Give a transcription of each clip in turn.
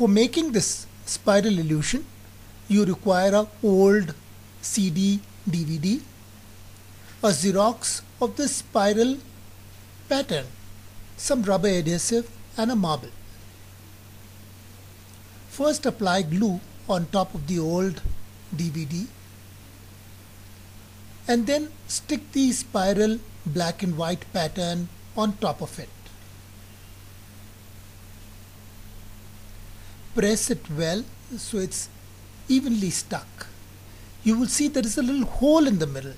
For making this spiral illusion, you require a old CD DVD, a Xerox of the spiral pattern, some rubber adhesive and a marble. First apply glue on top of the old DVD and then stick the spiral black and white pattern on top of it. Press it well so it's evenly stuck. You will see there is a little hole in the middle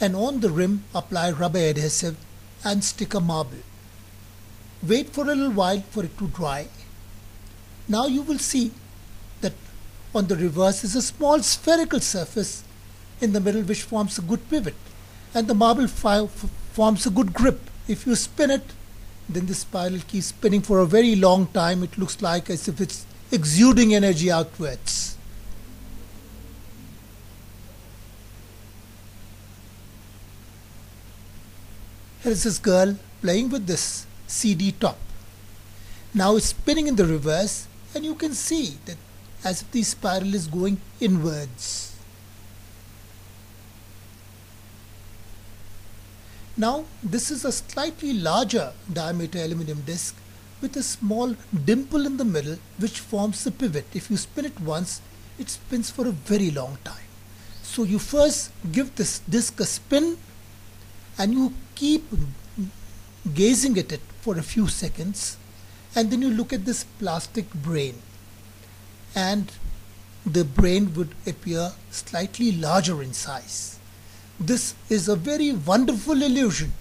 and on the rim apply rubber adhesive and stick a marble. Wait for a little while for it to dry. Now you will see that on the reverse is a small spherical surface in the middle which forms a good pivot and the marble forms a good grip. If you spin it then the spiral keeps spinning for a very long time. It looks like as if it's exuding energy outwards. Here's this girl playing with this CD top. Now it's spinning in the reverse and you can see that as if the spiral is going inwards. Now this is a slightly larger diameter aluminum disc with a small dimple in the middle which forms the pivot. If you spin it once, it spins for a very long time. So you first give this disc a spin and you keep gazing at it for a few seconds and then you look at this plastic brain and the brain would appear slightly larger in size. This is a very wonderful illusion